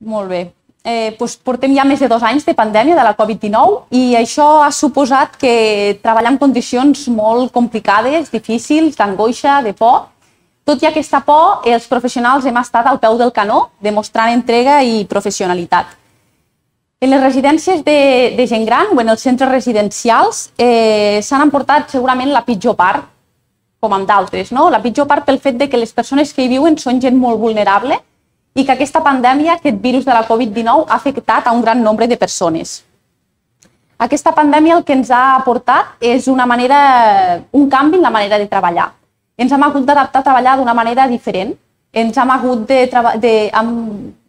Molt bé. Eh, doncs portem ja més de dos anys de pandèmia de la Covid-19 i això ha suposat que treballar en condicions molt complicades, difícils, d'angoixa, de por. Tot i aquesta por, els professionals hem estat al peu del canó, demostrant entrega i professionalitat. En les residències de, de gent gran o en els centres residencials eh, s'han emportat segurament la pitjor part, com amb d'altres, no? La pitjor part pel fet de que les persones que hi viuen són gent molt vulnerable i que aquesta pandèmia, aquest virus de la Covid-19, ha afectat a un gran nombre de persones. Aquesta pandèmia el que ens ha aportat és una manera, un canvi en la manera de treballar. Ens hem hagut d'adaptar a treballar d'una manera diferent. Ens hem hagut de, de,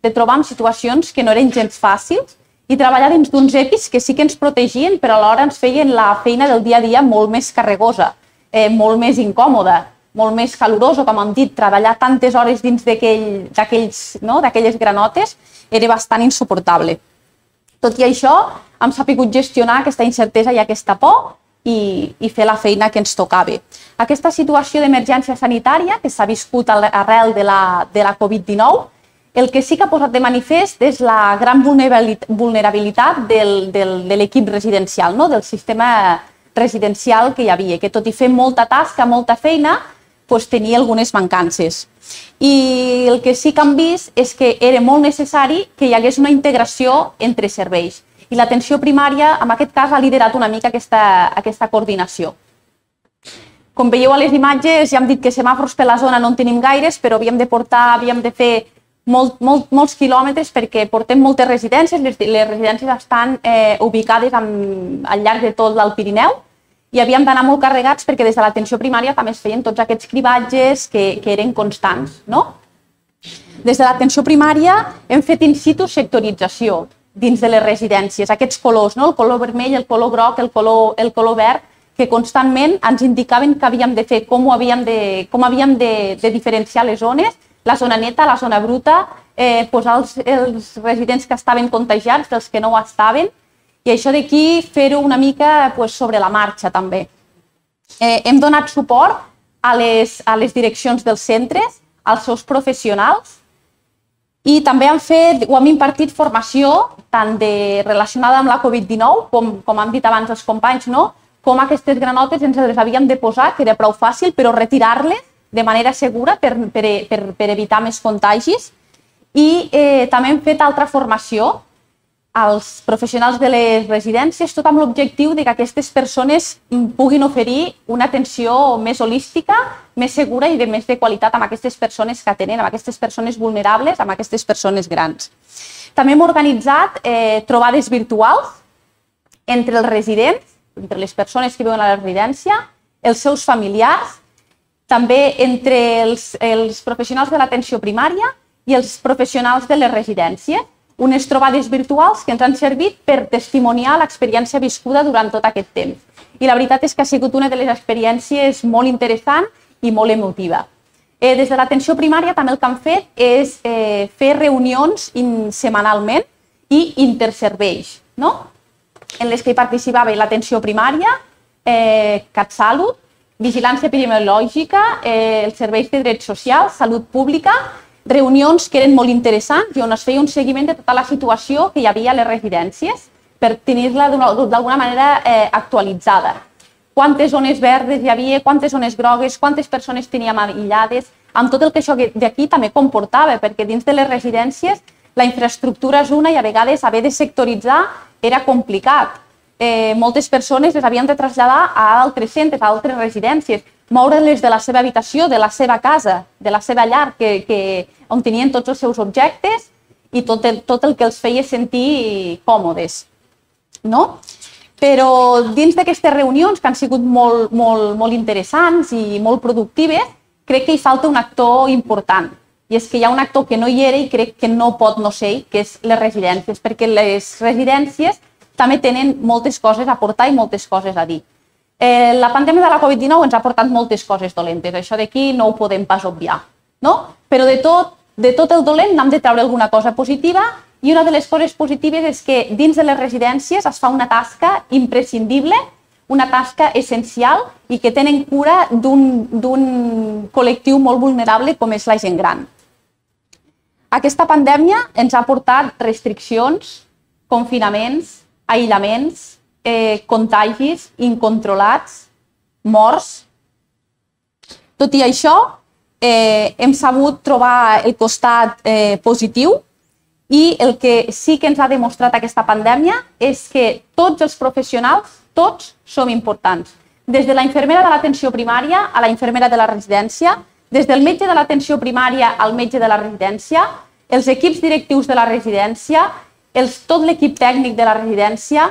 de trobar en situacions que no eren gens fàcils i treballar dins d'uns EPIs que sí que ens protegien, però alhora ens feien la feina del dia a dia molt més carregosa, eh, molt més incòmoda molt més calorós o, com hem dit, treballar tantes hores dins d'aquelles no, granotes era bastant insuportable. Tot i això, hem sapigut gestionar aquesta incertesa i aquesta por i, i fer la feina que ens tocava. Aquesta situació d'emergència sanitària que s'ha viscut arrel de la, de la Covid-19, el que sí que ha posat de manifest és la gran vulnerabilitat del, del, de l'equip residencial, no? del sistema residencial que hi havia, que tot i fer molta tasca, molta feina, pues, tenia algunes mancances. I el que sí que hem vist és que era molt necessari que hi hagués una integració entre serveis. I l'atenció primària, en aquest cas, ha liderat una mica aquesta, aquesta coordinació. Com veieu a les imatges, ja hem dit que semàfors per la zona no en tenim gaires, però havíem de portar, havíem de fer molt, molt, molts quilòmetres perquè portem moltes residències. Les, les residències estan eh, ubicades amb, al llarg de tot el Pirineu i havíem d'anar molt carregats perquè des de l'atenció primària també es feien tots aquests cribatges que, que eren constants. No? Des de l'atenció primària hem fet in situ sectorització dins de les residències, aquests colors, no? el color vermell, el color groc, el color, el color verd, que constantment ens indicaven que havíem de fer, com, ho havíem, de, com havíem de, de diferenciar les zones, la zona neta, la zona bruta, eh, posar els, els residents que estaven contagiats dels que no ho estaven, i això d'aquí fer-ho una mica pues, sobre la marxa també. Eh, hem donat suport a les, a les direccions dels centres, als seus professionals i també hem fet o hem impartit formació tant de, relacionada amb la Covid-19, com, com han dit abans els companys, no? com aquestes granotes ens les havíem de posar, que era prou fàcil, però retirar-les de manera segura per, per, per, per evitar més contagis. I eh, també hem fet altra formació als professionals de les residències, tot amb l'objectiu de que aquestes persones puguin oferir una atenció més holística, més segura i de més de qualitat amb aquestes persones que atenen, amb aquestes persones vulnerables, amb aquestes persones grans. També hem organitzat eh, trobades virtuals entre els residents, entre les persones que viuen a la residència, els seus familiars, també entre els, els professionals de l'atenció primària i els professionals de les residències, unes trobades virtuals que ens han servit per testimoniar l'experiència viscuda durant tot aquest temps. I la veritat és que ha sigut una de les experiències molt interessant i molt emotiva. Eh, des de l'atenció primària també el que han fet és eh, fer reunions in, setmanalment i interserveis, no? en les que hi participava l'atenció primària, eh, CatSalut, vigilància epidemiològica, eh, els serveis de drets socials, salut pública reunions que eren molt interessants i on es feia un seguiment de tota la situació que hi havia a les residències per tenir-la d'alguna manera eh, actualitzada. Quantes zones verdes hi havia, quantes zones grogues, quantes persones teníem aïllades, amb tot el que això d'aquí també comportava, perquè dins de les residències la infraestructura és una i a vegades haver de sectoritzar era complicat. Eh, moltes persones les havien de traslladar a altres centres, a altres residències, moure-les de la seva habitació, de la seva casa, de la seva llar, que, que, on tenien tots els seus objectes i tot el, tot el que els feia sentir còmodes. No? Però dins d'aquestes reunions, que han sigut molt, molt, molt interessants i molt productives, crec que hi falta un actor important. I és que hi ha un actor que no hi era i crec que no pot no ser, que és les residències, perquè les residències també tenen moltes coses a portar i moltes coses a dir. Eh, la pandèmia de la Covid-19 ens ha portat moltes coses dolentes, això d'aquí no ho podem pas obviar, no? Però de tot, de tot el dolent n'hem de treure alguna cosa positiva i una de les coses positives és que dins de les residències es fa una tasca imprescindible, una tasca essencial i que tenen cura d'un col·lectiu molt vulnerable com és la gent gran. Aquesta pandèmia ens ha portat restriccions, confinaments, aïllaments, eh, contagis incontrolats, morts. Tot i això, eh, hem sabut trobar el costat eh, positiu i el que sí que ens ha demostrat aquesta pandèmia és que tots els professionals, tots, som importants. Des de la infermera de l'atenció primària a la infermera de la residència, des del metge de l'atenció primària al metge de la residència, els equips directius de la residència, els, tot l'equip tècnic de la residència,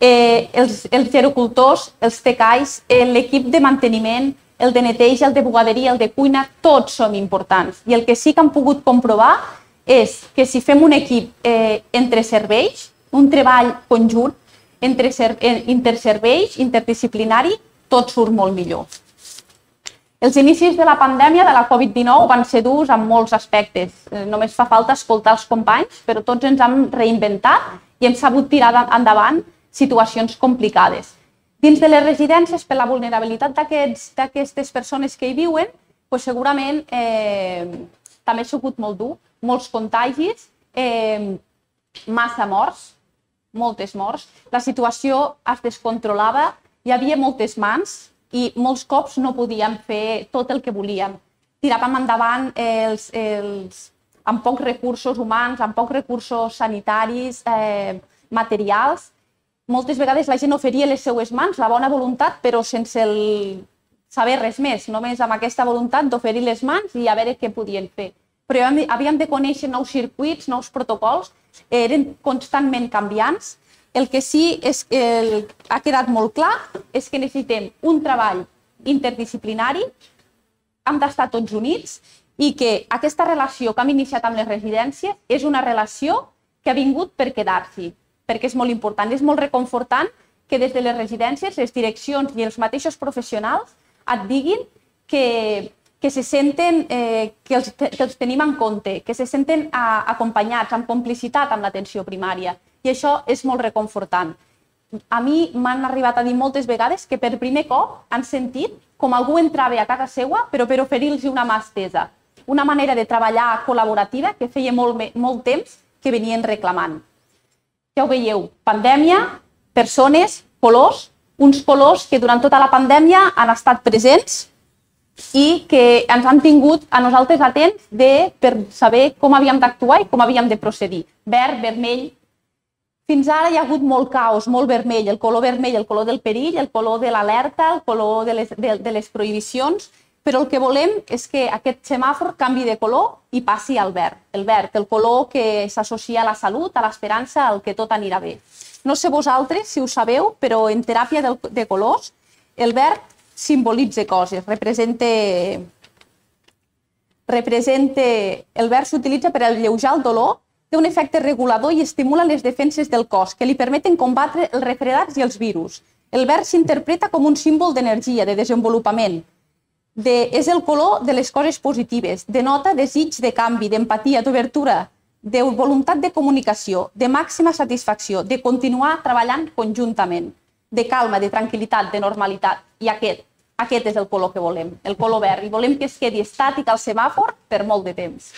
eh, els, els gerocultors, els tecais, eh, l'equip de manteniment, el de neteja, el de bugaderia, el de cuina, tots som importants. I el que sí que han pogut comprovar és que si fem un equip eh, entre serveis, un treball conjunt, entre eh, interserveis, interdisciplinari, tot surt molt millor. Els inicis de la pandèmia de la Covid-19 van ser durs en molts aspectes. Eh, només fa falta escoltar els companys, però tots ens hem reinventat i hem sabut tirar endavant situacions complicades. Dins de les residències, per la vulnerabilitat d'aquestes persones que hi viuen, doncs segurament eh, també ha sigut molt dur, molts contagis, eh, massa morts, moltes morts. La situació es descontrolava, hi havia moltes mans i molts cops no podíem fer tot el que volíem. Tiràvem endavant els, els, amb pocs recursos humans, amb pocs recursos sanitaris, eh, materials. Moltes vegades la gent oferia les seues mans, la bona voluntat, però sense el saber res més, només amb aquesta voluntat d'oferir les mans i a veure què podien fer. Però havíem de conèixer nous circuits, nous protocols, eren constantment canviants. El que sí és, el, ha quedat molt clar és que necessitem un treball interdisciplinari, hem d'estar tots units i que aquesta relació que hem iniciat amb les residències és una relació que ha vingut per quedar-s'hi, perquè és molt important, és molt reconfortant que des de les residències, les direccions i els mateixos professionals et diguin que, que se senten, eh, que, els, que els tenim en compte, que se senten a, acompanyats, amb complicitat amb l'atenció primària i això és molt reconfortant. A mi m'han arribat a dir moltes vegades que per primer cop han sentit com algú entrava a casa seva però per oferir-los una mà estesa, una manera de treballar col·laborativa que feia molt, molt temps que venien reclamant. Ja ho veieu, pandèmia, persones, colors, uns colors que durant tota la pandèmia han estat presents i que ens han tingut a nosaltres atents de, per saber com havíem d'actuar i com havíem de procedir. Verd, vermell, fins ara hi ha hagut molt caos, molt vermell, el color vermell, el color del perill, el color de l'alerta, el color de les, de, de les prohibicions, però el que volem és que aquest semàfor canvi de color i passi al verd. El verd, el color que s'associa a la salut, a l'esperança, al que tot anirà bé. No sé vosaltres si ho sabeu, però en teràpia de, colors el verd simbolitza coses, representa representa, el verd s'utilitza per alleujar el dolor té un efecte regulador i estimula les defenses del cos, que li permeten combatre els refredats i els virus. El verd s'interpreta com un símbol d'energia, de desenvolupament. De, és el color de les coses positives, denota desig de canvi, d'empatia, d'obertura, de voluntat de comunicació, de màxima satisfacció, de continuar treballant conjuntament, de calma, de tranquil·litat, de normalitat. I aquest, aquest és el color que volem, el color verd. I volem que es quedi estàtic al semàfor per molt de temps.